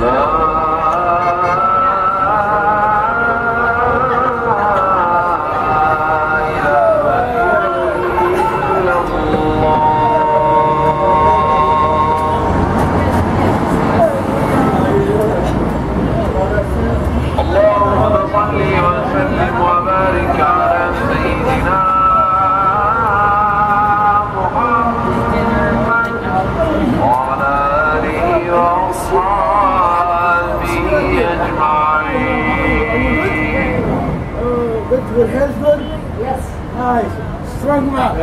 No. وأصحابه أجمعين Good, good, health good? Yes. Nice. Strong man.